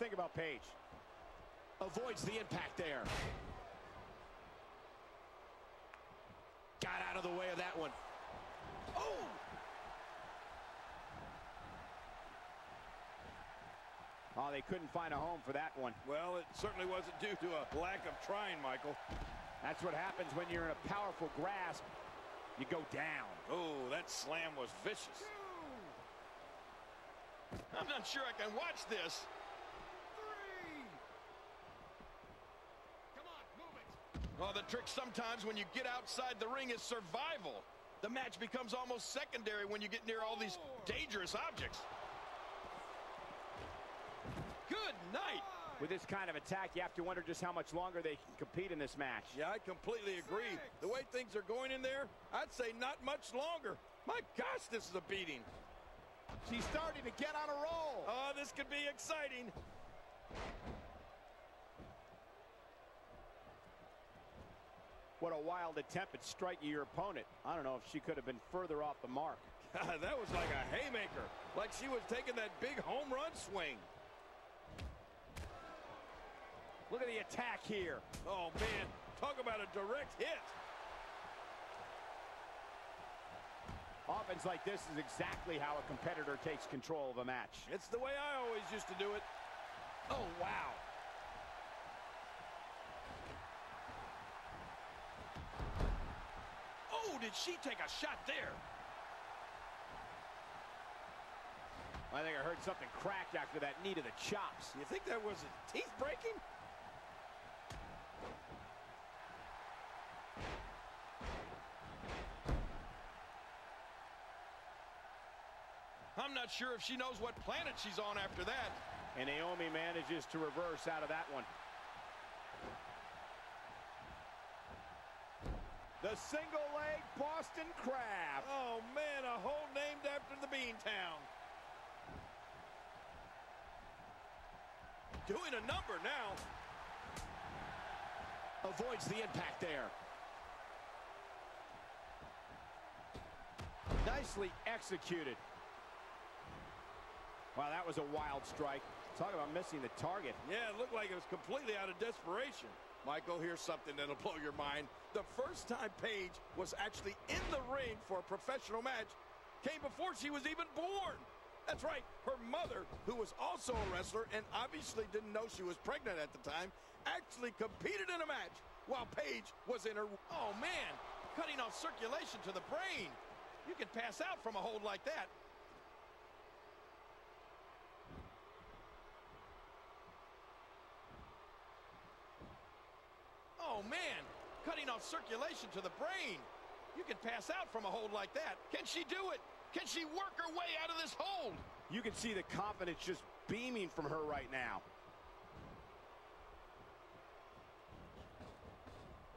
think about Paige? Avoids the impact there. Got out of the way of that one. Oh! Oh, they couldn't find a home for that one. Well, it certainly wasn't due to a lack of trying, Michael. That's what happens when you're in a powerful grasp. You go down. Oh, that slam was vicious. I'm not sure I can watch this. Well, the trick sometimes when you get outside the ring is survival. The match becomes almost secondary when you get near all these dangerous objects. Good night. With this kind of attack, you have to wonder just how much longer they can compete in this match. Yeah, I completely agree. The way things are going in there, I'd say not much longer. My gosh, this is a beating. She's starting to get on a roll. Oh, this could be exciting. What a wild attempt at striking your opponent. I don't know if she could have been further off the mark. that was like a haymaker, like she was taking that big home run swing. Look at the attack here. Oh, man, talk about a direct hit. Offense like this is exactly how a competitor takes control of a match. It's the way I always used to do it. Oh, wow. Oh, did she take a shot there? I think I heard something crack after that knee to the chops. You think that was teeth breaking? I'm not sure if she knows what planet she's on after that. And Naomi manages to reverse out of that one. The single leg Boston Crab. Oh, man, a hole named after the Beantown. Doing a number now. Avoids the impact there. Nicely executed. Wow, that was a wild strike. Talk about missing the target. Yeah, it looked like it was completely out of desperation. Michael, here's something that'll blow your mind. The first time Paige was actually in the ring for a professional match came before she was even born. That's right, her mother, who was also a wrestler and obviously didn't know she was pregnant at the time, actually competed in a match while Paige was in her... Oh, man, cutting off circulation to the brain. You can pass out from a hold like that. Oh, man, cutting off circulation to the brain. You can pass out from a hold like that. Can she do it? Can she work her way out of this hold? You can see the confidence just beaming from her right now.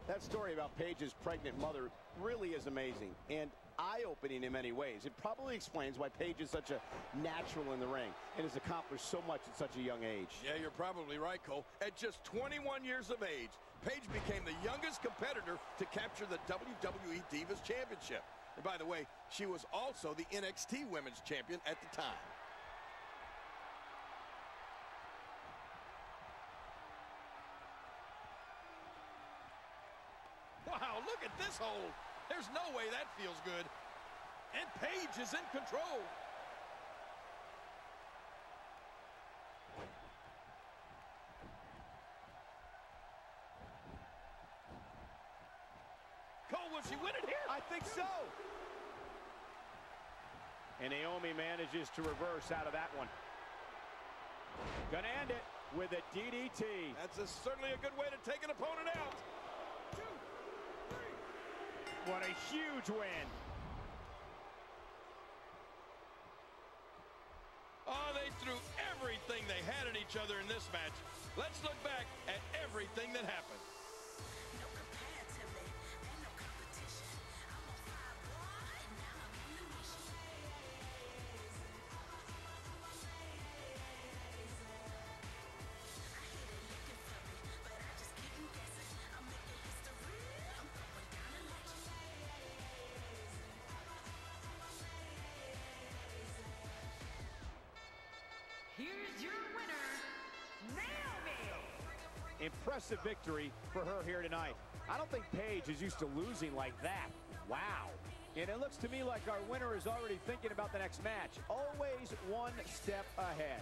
That story about Paige's pregnant mother really is amazing and eye-opening in many ways. It probably explains why Paige is such a natural in the ring and has accomplished so much at such a young age. Yeah, you're probably right, Cole. At just 21 years of age, Paige became the youngest competitor to capture the WWE Divas Championship. And by the way, she was also the NXT Women's Champion at the time. Wow, look at this hold. There's no way that feels good. And Paige is in control. Cole, will she win it here? I think so. And Naomi manages to reverse out of that one. Gonna end it with a DDT. That's a, certainly a good way to take an opponent out. What a huge win. Oh, they threw everything they had at each other in this match. Let's look back at everything that happened. Impressive victory for her here tonight. I don't think Paige is used to losing like that. Wow. And it looks to me like our winner is already thinking about the next match. Always one step ahead.